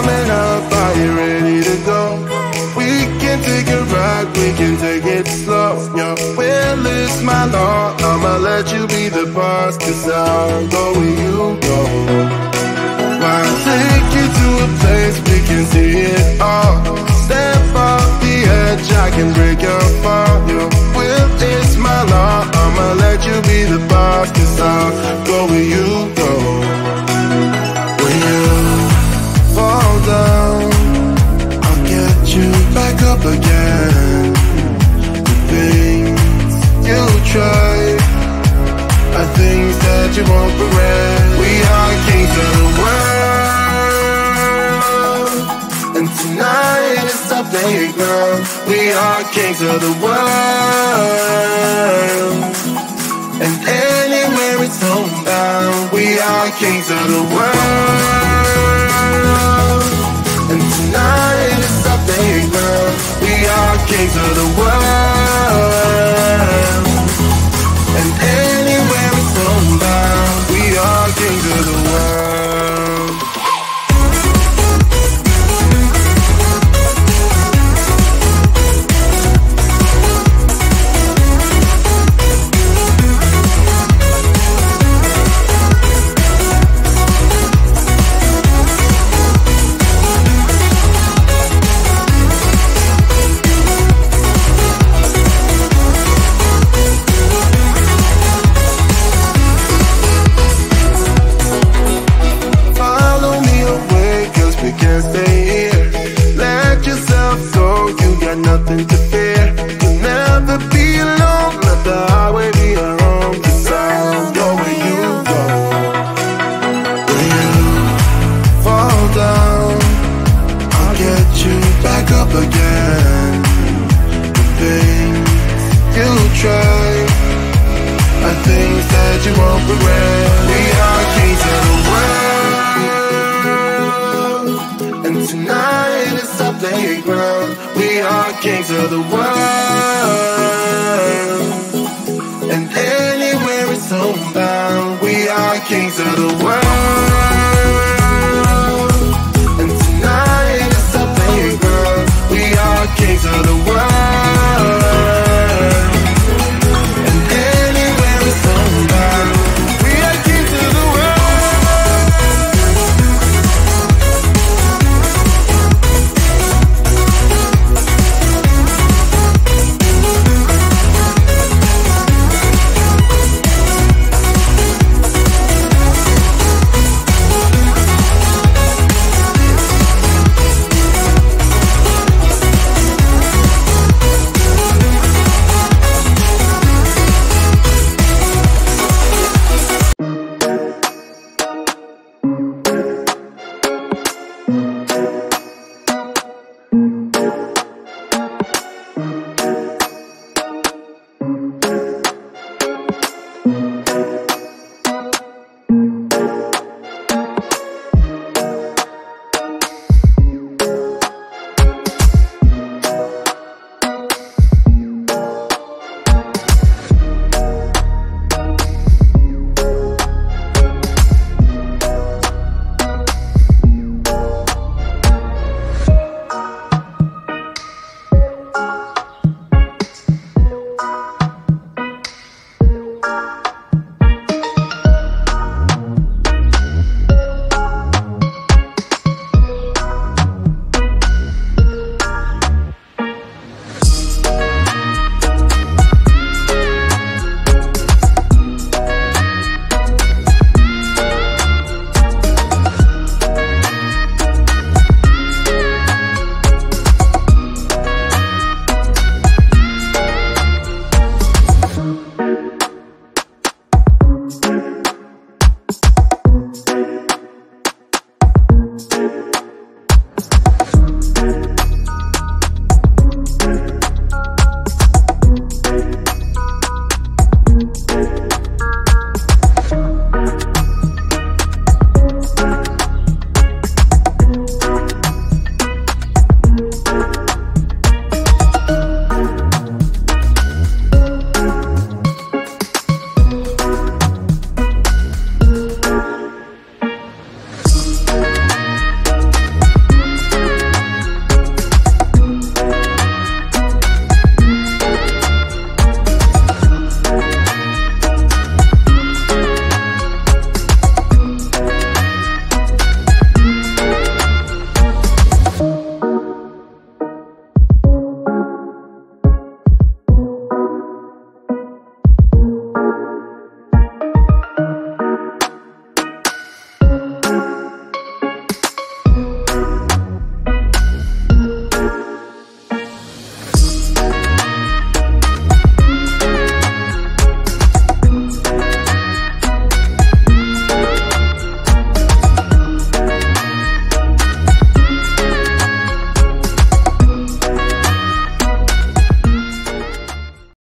coming up, are you ready to go? We can take a ride, we can take it slow. Your will is my law, I'ma let you be the boss, cause I'll go where you go. I'll take you to a place we can see it all. Step off the edge, I can break your fall. Your will is my law, I'ma let you be the you won't regret. We are kings of the world, and tonight is our playground. We are kings of the world, and anywhere it's homebound. We are kings of the world, and tonight is our playground. We are kings of the world. Be alone, let the highway be. Cause I'll go where you go. When you fall down, I'll get you back up again. You try things that you won't. We are kings of the world, and tonight is our playground. We are kings of the world,